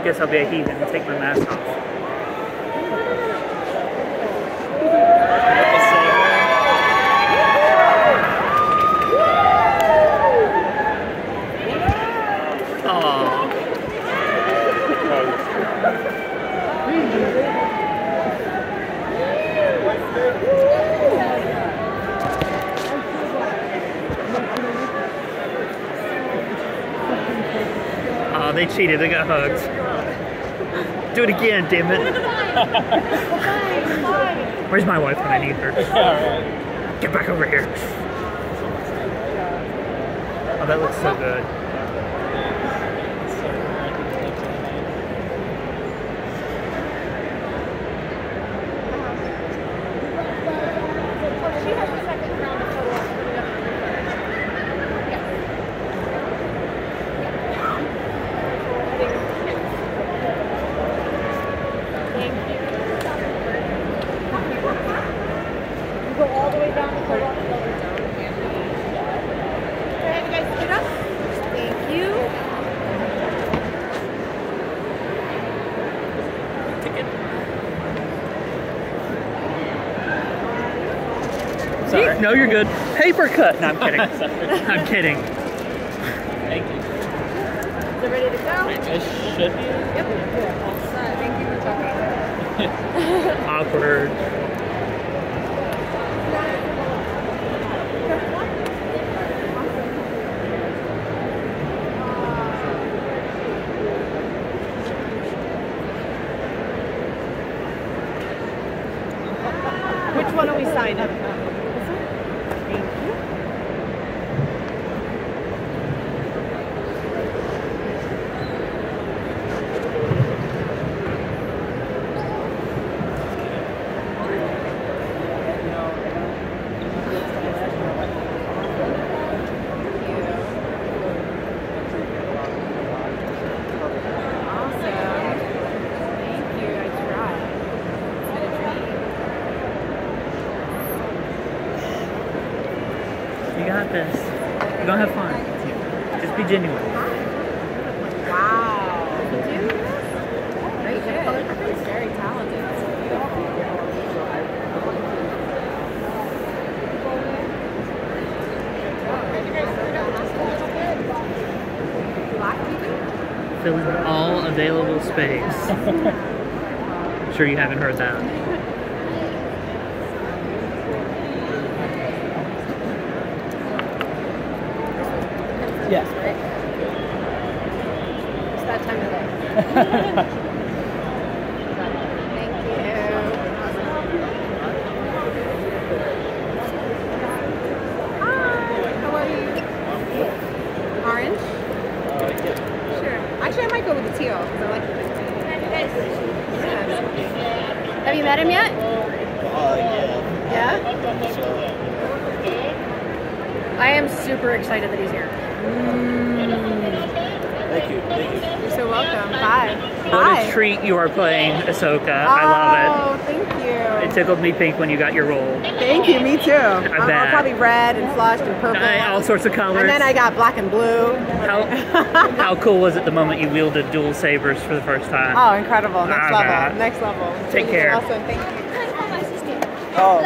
I guess I'll be a heathen and take my mask off. Aww. Oh, they cheated. They got hugs. Do it again, damn it. Where's my wife when I need her? Get back over here. Oh, that looks so good. She has the second round of photo ops coming up in the Yes. Thank you. You go all the way down to photo ops. Go ahead, you guys sit up. Thank you. Sorry. No, you're good. Paper cut. No, I'm kidding. I'm kidding. Thank you. Is it ready to go? It should be. Yep. All set. Thank you for talking. Awkward. Which one are we signing? Thank you. Awesome. Thank you. I tried. It's been a dream. You got this. You're gonna have fun. Just be genuine. Wow. You do this? Very talented. Black Fill in all available space. sure you haven't heard that. Yes. It's that time of day. Thank you. Hi, how are you? Orange? Sure. Actually, I might go with the teal because I like the pink. Yes. Have you met him yet? Uh, yeah. Yeah? So, I am super excited that he's here. thank you. Thank you. You're so welcome. Bye. What Hi. a treat you are playing Ahsoka. I love it. Oh, thank you. it. It tickled me pink when you got your role. Thank you, me too. I am bet. probably red and flushed and purple. Uh, all sorts of colors. and then I got black and blue. How, how cool was it the moment you wielded dual sabers for the first time? Oh, incredible. Next I level. bet. Next level. Take care. Awesome. Thank you. Oh,